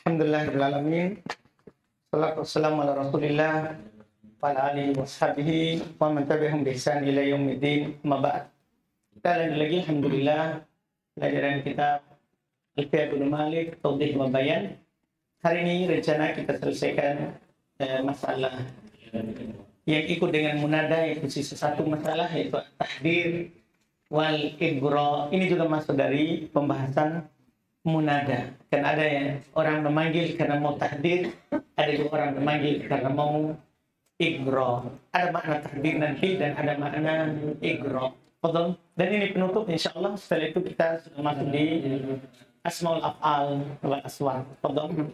Alhamdulillahirrahmanirrahim. Wassalamu ala rasulillah wa ala alihi wa sahbihi wa man tabi'ahum bi ihsan ila yaumiddin ma ba'd. Kita lanjut lagi Alhamdulillah pelajaran kitab Alfiyah bin Malik Tawdih wa Bayan. Hari ini rencana kita selesaikan eh, masalah yang ikut dengan munada yaitu sisa satu masalah yaitu tahdir wal ibro. Ini juga masuk dari pembahasan munada. Kan ada orang memanggil karena mau tahdir, ada juga orang memanggil karena mau igro. Ada makna tahdir nanti dan ada makna igro. Betul. Dan ini penutup insya Allah setelah itu kita sudah masuk di asmaul af'al wal aswar. Betul.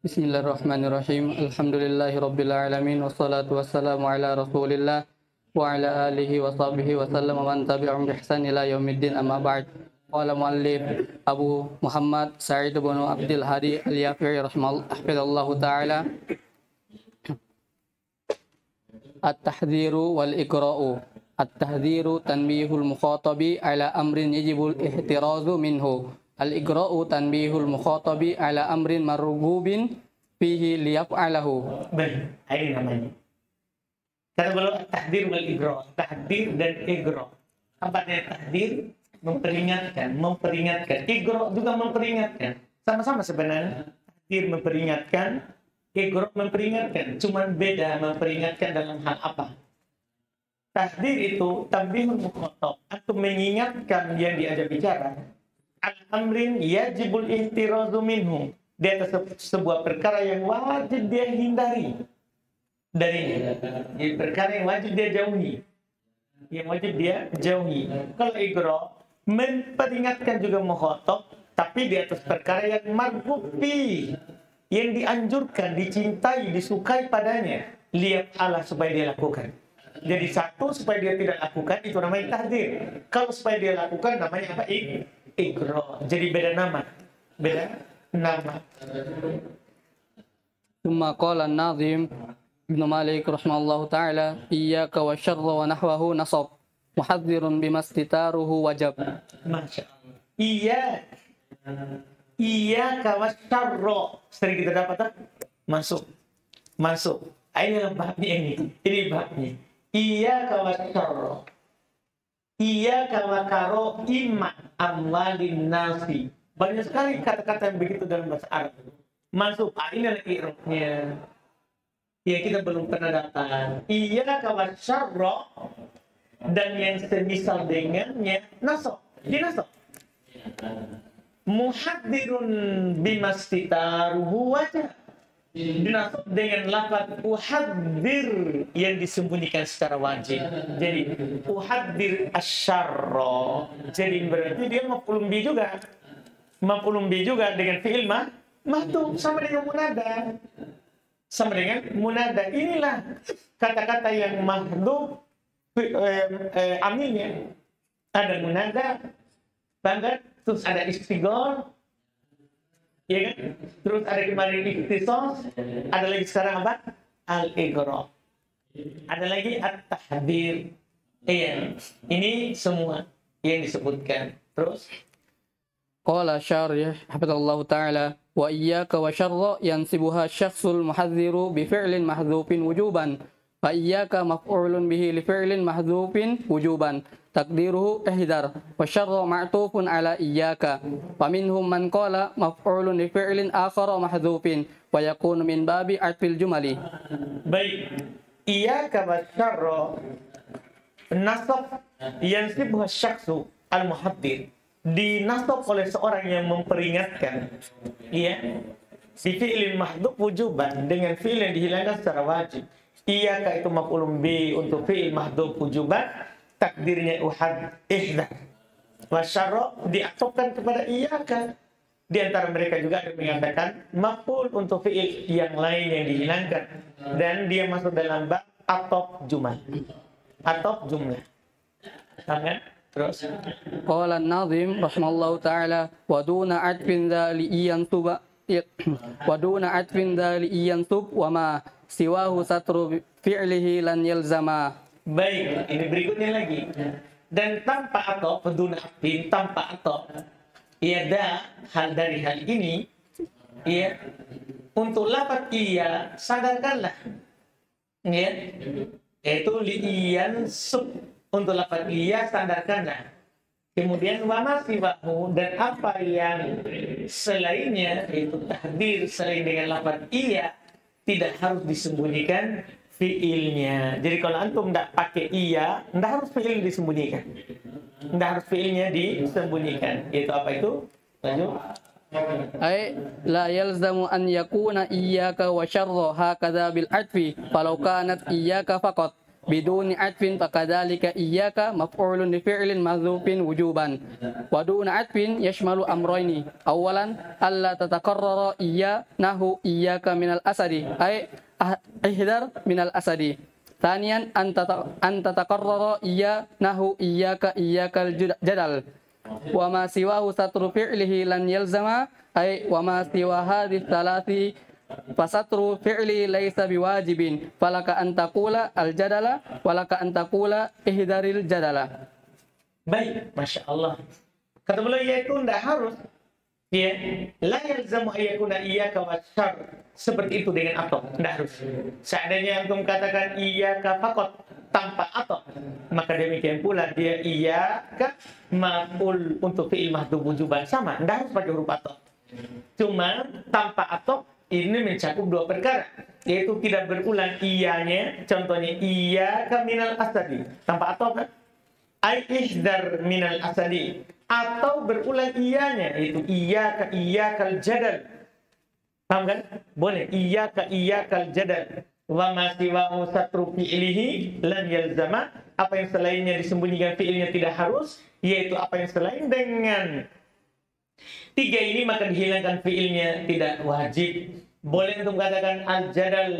Bismillahirrahmanirrahim. Alhamdulillahi rabbil alamin wassalatu wassalamu ala Rasulillah wa ala alihi wa sahbihi wa sallam wa man tabi'ahum bi ihsan ila yaumiddin amma ba'd. Qala muallif Abu Muhammad Sa'id bin Abdul Hadi Al-Yafi'i rahimahullahu taala At-tahdhiru wal iqra'u At-tahdhiru tanbihul mukhatabi ala amrin yajibul ihtirazu minhu Al-iqra'u tanbihul mukhatabi ala amrin marghubin fihi liyaf'alahu. Baik, ini namanya. Kata beliau tahdir wal igro, tahdir dan igro. Apa artinya tahdir? Memperingatkan, memperingatkan. Igro juga memperingatkan. Sama-sama sebenarnya. Tahdir memperingatkan, igro memperingatkan. Cuman beda memperingatkan dalam hal apa? Tahdir itu tambihul mukhotob atau mengingatkan yang diajak bicara al-amrin yajibul ihtirazu minhu di atas sebuah perkara yang wajib dia hindari darinya. Perkara yang wajib dia jauhi. Yang wajib dia jauhi. Kalau igro memperingatkan juga mukhotob tapi di atas perkara yang marfufi yang dianjurkan, dicintai, disukai padanya. Lihat Allah supaya dia lakukan. Jadi satu supaya dia tidak lakukan itu namanya tahdir. Kalau supaya dia lakukan namanya apa? Ik Ikro. Jadi beda nama. Beda nama. ثم قال الناظم ابن مالك رحمه الله تعالى إياك والشر ونحوه نصب muhadzirun bimastitaruhu wajab. Masya Allah. Iya. Iya kawas tarro. Sering kita dapat masuk. Masuk. Ah, ini babnya ini. Ini babnya. Iya kawas tarro. Iya kawakaro ima amwalin nasi. Banyak sekali kata-kata yang begitu dalam bahasa Arab. Masuk. Ah, ini adalah iroknya. Ya kita belum pernah datang. Iya kawas tarro dan yang semisal dengannya nasab. Nasab. Muhaddirun bimastitaruhu wajah. Dinasab dengan lafaz uhaddir yang disembunyikan secara wajib. Jadi uhaddir asyarra. Jadi berarti dia maf'ulun bi juga. Maf'ulun bi juga dengan fi'il mah mahdhuf sama dengan munada. Sama dengan munada. Inilah kata-kata yang mahdhuf eh, eh aminnya ada munada, banget terus ada istighor ya kan? Terus ada kemarin ikhtisos ada lagi sekarang apa? Al ighra ada lagi at tahdir iya. Ini semua yang disebutkan. Terus? Qala syarih hafizallahu ta'ala wa iyyaka wa syarra yansibuha syakhsul muhadziru bi fi'lin mahdhufin wujuban. فإياك مفعول به لفعل محذوف وجوبا تقديره wujuban. والشر معطوف على إياك ma'tufun من قال مفعول لفعل آخر محذوف ويكون من باب عطف الجمل إياك min babi ينسبه jumali. Baik. Nasab dinasab oleh seorang yang memperingatkan iya si fi'lin mahdhuf wujuban dengan fi'il yang dihilangkan secara wajib. Iya itu maf'ulun bi untuk fi'il mahdhub wujuban takdirnya uhad ihda. Wa diatokan kepada kepada iyaka. Di antara mereka juga ada mengatakan maf'ul untuk fi'il yang lain yang dihilangkan dan dia masuk dalam bab atop jumlah. Atop jumlah. Paham kan? Terus. Qala an-nazim rahimallahu ta'ala wa duna atfin dzali yansuba iya. wa duna atfin dzali yansub wa ma siwahu satru fi'lihi lan yalzama. Baik, ini berikutnya lagi. Dan tanpa atau peduna bin tanpa atau ia da hal dari hal ini ya untuk lapat ia sadarkanlah ya yaitu liian sub untuk lapat ia sadarkanlah Kemudian mana siwahu dan apa yang selainnya itu tahdir selain dengan lapan iya tidak harus disembunyikan fiilnya. Jadi kalau antum tidak pakai iya, tidak harus fiil disembunyikan. Tidak harus fiilnya disembunyikan. Itu apa itu? Lanjut. Ay la yalzamu an yakuna iyyaka wa syarra hakadha bil atfi falau kanat iyyaka faqat biduni atfin fakadzalika iyyaka maf'ulun li fi'lin wujuban. Wa duna atfin yashmalu amrayni. Awalan alla tatakarrara iyya nahu iyyaka minal asadi. Ay ah, ihdar minal asadi. Tanian anta anta takarrara iya nahu iyyaka iyyakal jadal. Wa ma siwahu satru fi'lihi lan yalzama. Ay wa ma siwa hadhihi thalathi fasatru fi'li laisa biwajibin. Falaka antakula al jadala walaka antakula ihdaril jadala. Baik masya Allah kata beliau yaitu tidak harus. Ya la yalzamu ayyakuna iyyaka wasyar seperti itu dengan apa? tidak harus. Seandainya engkau katakan iyyaka fakot tanpa apa? maka demikian pula dia iyyaka maful untuk fi'il mahdhub wujuban. Sama tidak harus pakai huruf atau cuma tanpa atau ini mencakup dua perkara yaitu tidak berulang iyanya contohnya iyyaka minal asadi tanpa atau kan? Ay ihdar minal asadi atau berulang iyanya yaitu iya ka iya kal jadal. Paham kan? Boleh iya ka iya kal jadal. Wa ma siwa satru fi'lihi lan yalzama. Apa yang selainnya disembunyikan fi'ilnya tidak harus yaitu apa yang selain dengan tiga ini maka dihilangkan fi'ilnya tidak wajib boleh untuk katakan al jadal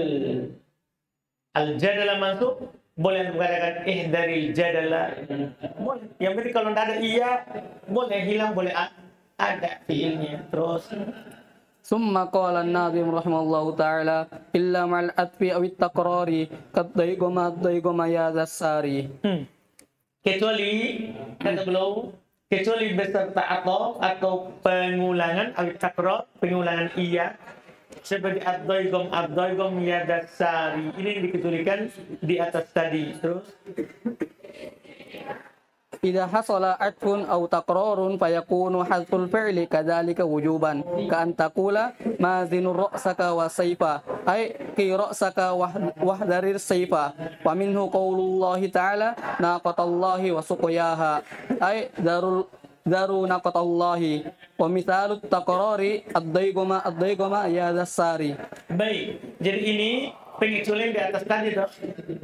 al jadala masuk boleh mengatakan eh dari jadala boleh yang penting kalau tidak ada iya boleh hilang boleh a- ada fiilnya terus ثم قال الناظم رحمه الله تعالى إلا مع الأتف أو التكرار كالضيقما الضيقما يا ذا الساري hmm. kecuali kata beliau kecuali beserta atau atau pengulangan atau takrar pengulangan iya. Seperti ad-daigom ya dasari ini dikecualikan di atas tadi. Terus إذا حصل عطف أو تكرار فيكون حذف الفعل كذلك وجوبا كأن تقول مازن رأسك وسيفا أي كي رأسك وح- واحذر السيف ومنه قول الله تعالى ناقة الله وسقياها أي ذروا ذروا ناقة الله ومثال التكرار الضيقما الضيقما يا ذا الساري Baik, jadi ini pengecualian di atas tadi toh.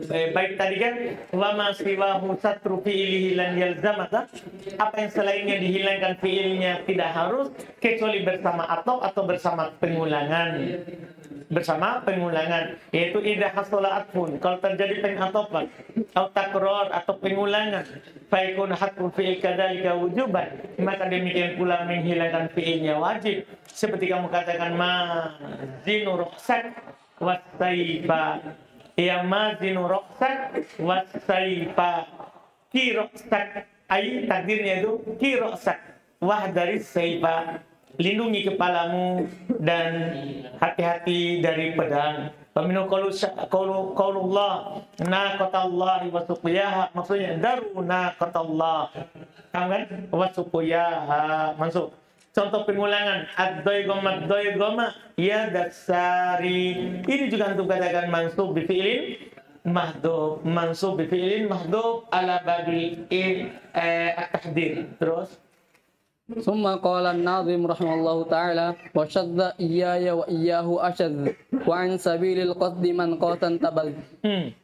Eh, baik tadi kan wa ma siwahu satru fi'ilihi lan. Apa yang selainnya dihilangkan fiilnya tidak harus kecuali bersama atau atau bersama pengulangan. Bersama pengulangan yaitu idza hasala atfun kalau terjadi pengatofan atau takror atau pengulangan faikun hakun fi'il kadzalika wujuban maka demikian pula menghilangkan fiilnya wajib seperti kamu katakan ma zinu wasaifa ya mazinu roksak wasaifa ki roksak. Ay takdirnya itu ki roksak. Wah dari saifa lindungi kepalamu dan hati-hati dari pedang. Peminu qaulu qaulu qaulullah. Naqatallahi wa suqiyaha maksudnya daru naqatallah. Paham kan? Wa suqiyaha masuk Contoh pengulangan ad-daigom ad-daigoma ya dasari. Ini juga untuk katakan mansub bi fi'lin mahdhuf, mansub bi fi'lin mahdhuf ala babil in eh, at-tahdir. Terus ثم قال الناظم رحمه الله تعالى وشذ إياي وإياه أشذ وعن سبيل القصد من قاتا تبذ hmm.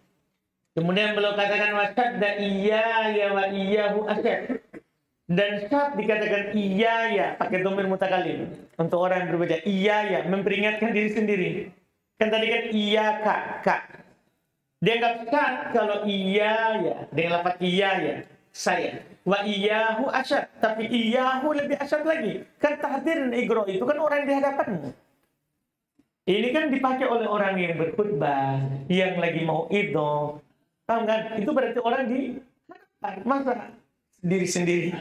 Kemudian beliau katakan wasadda iya ya wa iyahu asyad. Dan saat dikatakan iya ya. Pakai domir mutakalim untuk orang yang berbeda iya ya. Memperingatkan diri sendiri. Kan tadi kan iya kak kak. Dianggap saat kalau iya ya. Dengan lafaz iya ya. Saya wa iyahu asyad. Tapi iyahu lebih asyad lagi. Kan tahdir dan igro itu kan orang di hadapanmu ini kan dipakai oleh orang yang berkhutbah yang lagi mau itu paham kan? Itu berarti orang di masa? Diri sendiri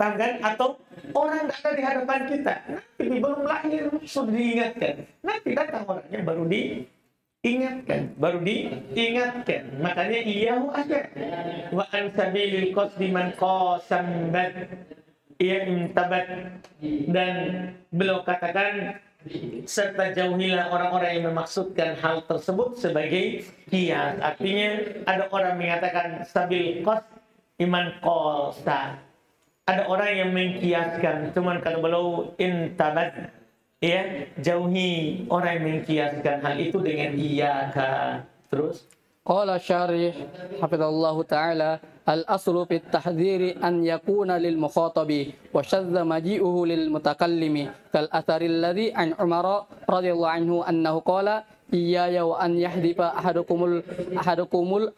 Kan? Atau orang ada di hadapan kita. Nanti belum lahir sudah diingatkan. Nanti datang orangnya baru diingatkan. Baru diingatkan. Makanya iya aja. Wa an sabilil qasdi man qasambat. Ia intabat. Dan beliau katakan serta jauhilah orang-orang yang memaksudkan hal tersebut sebagai kias. Artinya ada orang mengatakan sabil qas iman qasa ada orang yang mengkiaskan cuman kalau intabat ya jauhi orang yang mengkiaskan hal itu dengan iyaka. Terus? Qala syarih hafizallah ta'ala al-aslu fit tahdhiri an yakuna lil mukhatabi wa shadza maji'uhu lil mutakallimi. Kal athari alladhi an Umar radhiyallahu anhu annahu qala iyaya wa an yahdifa ahadukumul ahadukumul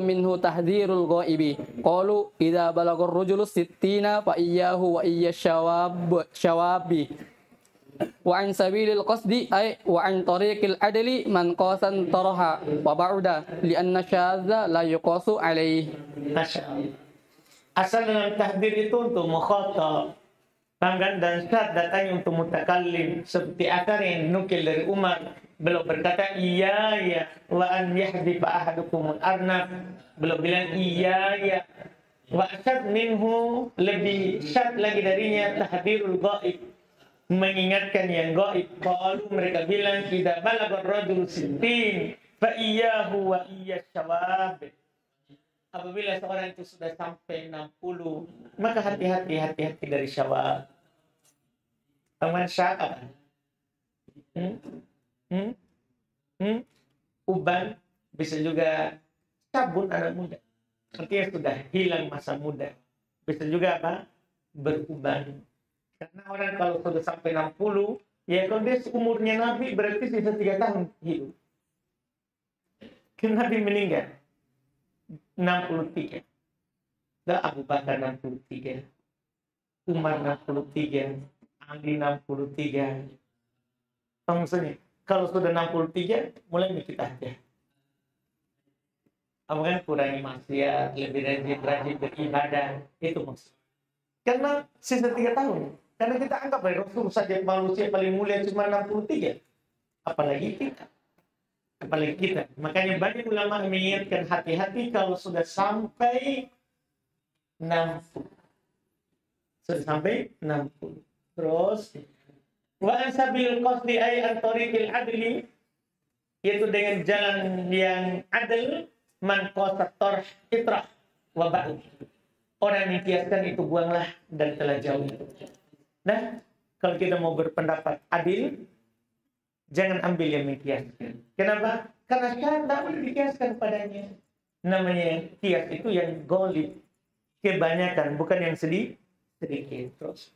minhu tahdhirul ghaibi. Qalu idza balagur rajulu sittina fa iyyahu wa iyya syawab syawabi. Wa an sabilil qasdi ay wa an tariqil adli man qasan taraha wa ba'da li anna syadza la yuqasu alaih. Asal dengan tahdir itu untuk mukhatab bangga dan syad datang untuk mutakallim seperti akar yang nukil dari Umar Beliau berkata, iya ya. Wa an yahdifa ahadukumul arnab. Beliau bilang, iya ya. Wa asyad minhu lebih syad lagi darinya tahdirul gaib. Mengingatkan yang gaib. Kalau mereka bilang, tidak balagar rajul sittin. Fa iyahu wa iya syawab apabila seorang itu sudah sampai 60 maka hati-hati hati-hati dari syawal Taman syaka hmm? Hmm? Hmm? uban bisa juga sabun anak muda artinya sudah hilang masa muda bisa juga apa beruban karena orang kalau sudah sampai 60 ya kalau dia umurnya Nabi berarti sisa tiga tahun hidup kan Nabi meninggal 63. Dan Abu Bakar 63. Umar 63. Ali 63. Apa maksudnya? Kalau sudah 63, mulai mikir aja. Apa kan kurangi maksiat, lebih rajin-rajin beribadah. Itu maksud. Karena sisa 3 tahun. Karena kita anggap bahwa Rasul saja manusia paling mulia cuma 63. Apalagi kita apalagi kita. Makanya banyak ulama mengingatkan hati-hati kalau sudah sampai 60. Sudah sampai 60. Terus wa qasdi ay an tariqil adli yaitu dengan jalan yang adil man qasat tarh itrah wa ba'd. Orang yang kiaskan itu buanglah dan telah jauh. Nah, kalau kita mau berpendapat adil, jangan ambil yang mengkiaskan. Kenapa? Karena syarat tidak boleh dikiaskan padanya. Namanya kias itu yang golib. Kebanyakan, bukan yang sedih, sedikit. Terus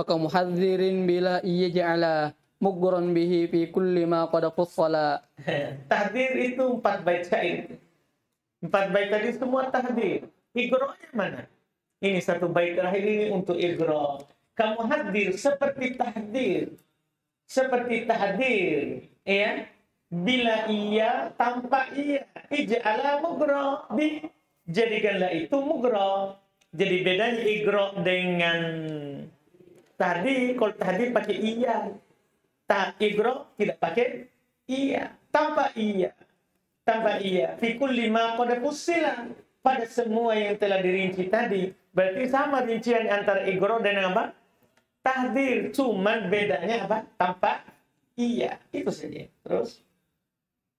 fakamuhadzirin bila iya ja'ala mugron bihi fi kulli ma qad fussala. tahdir itu empat bait syair. Empat bait tadi semua tahdir. Igronya mana? Ini satu bait terakhir ini untuk igro. Kamu hadir seperti tahdir. Seperti tahdir. Ya. Bila iya, tanpa iya. Ija'ala mugro. Bi. Jadikanlah itu mugro. Jadi bedanya igro dengan Tadi kalau tadi pakai iya. Tak igro tidak pakai iya. Tanpa iya. Tanpa iya. Fikul lima pada pusila. Pada semua yang telah dirinci tadi. Berarti sama rincian antara igro dan apa? Tahdir. Cuman bedanya apa? Tanpa iya. Itu saja. Terus.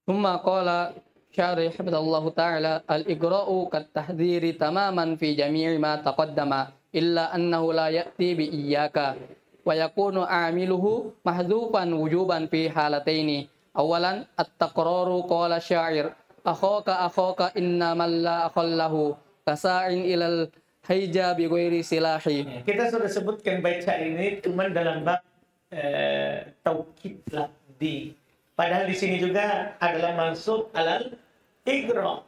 Summa qala syarih Allah ta'ala al-igra'u kat tahdiri tamaman fi jami'i ma taqaddama illa annahu la ya'ti bi iyyaka wa yakunu amiluhu mahdhufan wujuban fi halataini. Awalan at-taqraru qala syair akhaka akhaka innamal la akhallahu kasa'in ilal haija bi ghairi silahi. Ya, kita sudah sebutkan baca ini cuman dalam bab eh, taukid lafdi padahal di sini juga adalah mansub alal igra.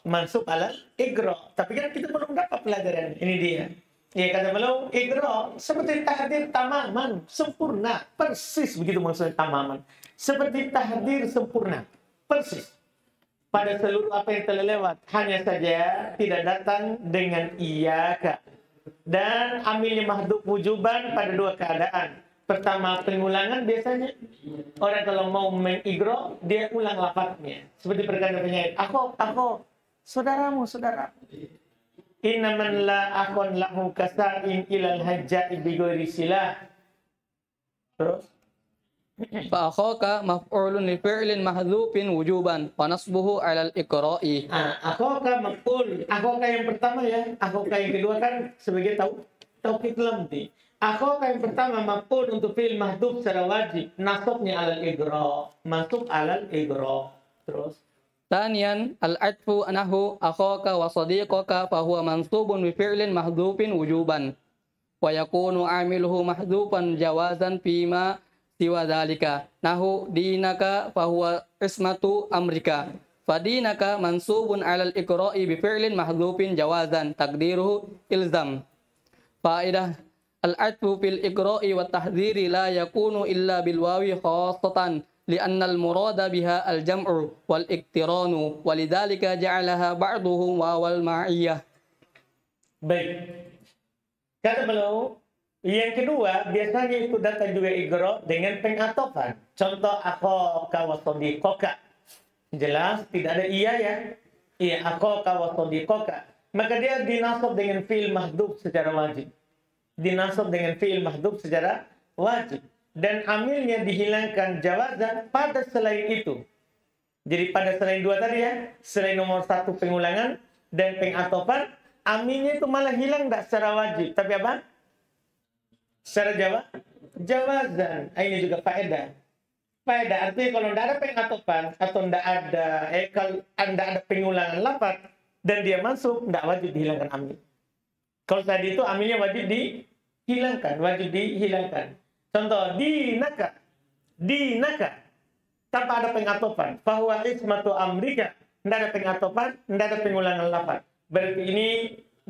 Masuk alal igra. Tapi kan kita belum dapat pelajaran ini dia ya kata beliau igro seperti tahdir tamaman sempurna. Persis begitu maksudnya tamaman. Seperti tahdir sempurna. Persis. Pada seluruh apa yang telah lewat. Hanya saja tidak datang dengan iyaka. Dan amilnya mahdub wujuban pada dua keadaan. Pertama pengulangan biasanya. Orang kalau mau mengigro dia ulang lafadznya. Seperti perkara penyair aku aku saudaramu saudara Innaman la akon lahu kasa'in ilal hajja'i bigori silah. Terus. Fa'akhoka maf'ulun li fi'lin mahdhufin wujuban wa nasbuhu 'ala al-iqra'i. Ah, akhoka maf'ul. Akhaka yang pertama ya, Akhaka yang kedua kan sebagai tau taufik lamti. Akhaka yang pertama maf'ul untuk fi'il mahdhuf secara wajib, nasabnya 'ala al-iqra', masuk 'ala al-iqra'. Terus. ثانيا العطف أنه أخاك وصديقك فهو منصوب بفعل محذوف وجوبا ويكون عامله محذوفا جوازا فيما سوى ذلك. نحو دينك فهو اسمة أمرك. فدينك منصوب على الإقراء بفعل محذوف جوازا تقديره إلزم فائدة العطف في الإقراء والتحذير لا يكون إلا بالواو خاصة. لأن المراد بها الجمع والاقتران ولذلك جعلها بعضهم واو المعية baik. Kata beliau, yang kedua biasanya itu datang juga igro dengan pengatofan. Contoh akoka wa sadiqoka. Jelas tidak ada iya ya. Iya akoka wa sadiqoka. Maka dia dinasab dengan fi'il mahdub secara wajib. Dinasab dengan fi'il mahdub secara wajib. Dan amilnya dihilangkan jawazan pada selain itu. Jadi pada selain dua tadi ya, selain nomor satu pengulangan dan pengatofan, amilnya itu malah hilang tidak secara wajib. Tapi apa? Secara Jawa, jawazan. Ah, Ini juga faedah. Faedah artinya kalau tidak ada pengatofan atau tidak ada eh tidak ada pengulangan lafaz dan dia masuk, tidak wajib dihilangkan amil. Kalau tadi itu amilnya wajib dihilangkan, wajib dihilangkan. Contoh dinaka, dinaka tanpa ada pengatofan. Bahwa ismatu amrika tidak ada pengatofan, tidak ada pengulangan lafaz. Berarti ini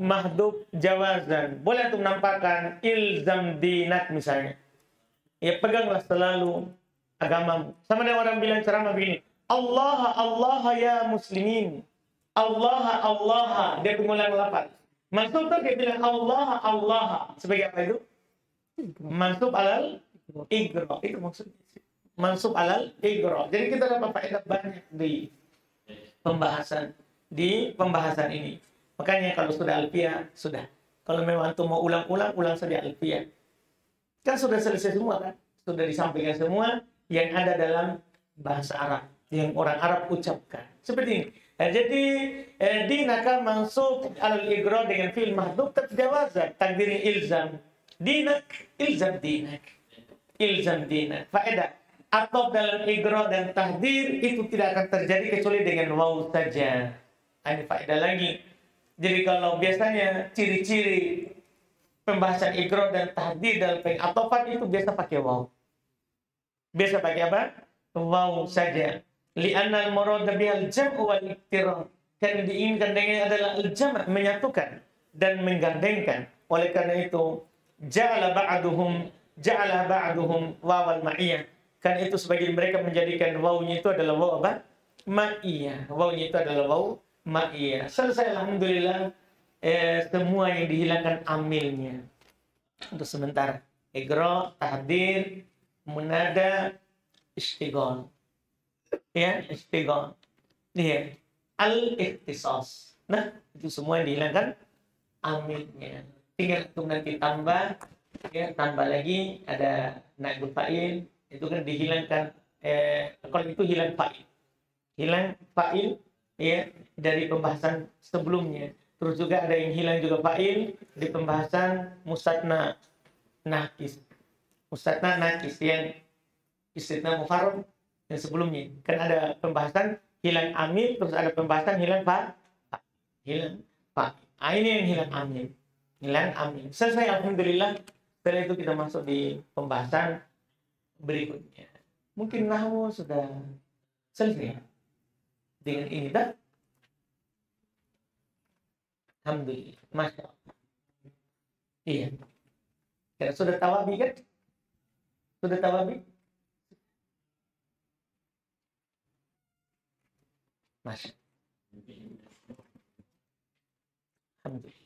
mahdub jawazan. Boleh untuk menampakkan ilzam dinak misalnya. Ya peganglah selalu agamamu. Sama dengan orang bilang ceramah begini. Allah Allah ya muslimin. Allah Allah dia pengulang lafaz. Maksud tuh dia bilang Allah Allah sebagai apa itu? Mansub alal igro itu maksudnya. Mansub alal igro. Jadi kita dapat faedah banyak di pembahasan di pembahasan ini. Makanya kalau sudah alfiah sudah. Kalau memang antum mau ulang-ulang, ulang saja alfiah. Kan sudah selesai semua kan? Sudah disampaikan semua yang ada dalam bahasa Arab yang orang Arab ucapkan. Seperti ini. Nah, jadi eh, dinaka mansub al igro dengan fi'il mahdhuf terjawazan takdirnya ilzam. Dinak ilzam dinak. Ilzam dinak. Faedah atau dalam igro dan tahdir itu tidak akan terjadi kecuali dengan waw saja. Ini faedah lagi. Jadi kalau biasanya ciri-ciri pembahasan igro dan tahdir dalam pengatofan itu biasa pakai waw. Biasa pakai apa? Waw saja. Li'anna al-murad bihal jam'u wal iktiran. Kan diinginkan dengan adalah al-jam' menyatukan dan menggandengkan. Oleh karena itu, ja'ala ba'duhum ja'ala ba'duhum wawal ma'iyah. Kan itu sebagian mereka menjadikan wawnya itu adalah waw apa? Ma'iyah. Wawnya itu adalah waw ma'iyah. Selesai alhamdulillah eh, semua yang dihilangkan amilnya. Untuk sementara. Igro, tahdir, munada, istighol. Ya, istighol. Iya. Al-ikhtisas. Nah, itu semua yang dihilangkan amilnya. Tinggal untuk nanti tambah, ya, tambah lagi ada naibul fa'il, itu kan dihilangkan eh, kalau itu hilang fa'il. Hilang fa'il ya dari pembahasan sebelumnya. Terus juga ada yang hilang juga fa'il di pembahasan musatna nakis. Musatna nakis yang istitna mufarrad yang sebelumnya. Kan ada pembahasan hilang amil, terus ada pembahasan hilang fa, hilang fa. Ah, ini yang hilang amil. Hilang amil. Selesai alhamdulillah. Setelah itu kita masuk di pembahasan berikutnya. Mungkin nahwu sudah selesai dengan ini dah. Alhamdulillah. Masya. Iya. Ya, sudah tawabi kan? Sudah tawabi? Masya. Alhamdulillah.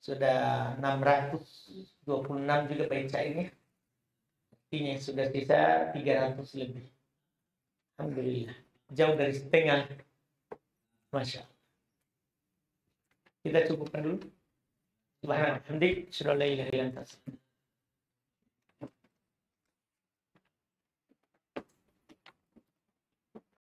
Sudah 626 juga baca ini. Artinya sudah sisa 300 lebih. Alhamdulillah. Jauh dari setengah. Masya Allah. Kita cukupkan dulu. Subhanallah. Hamdik. Sudah la ilaha illa anta.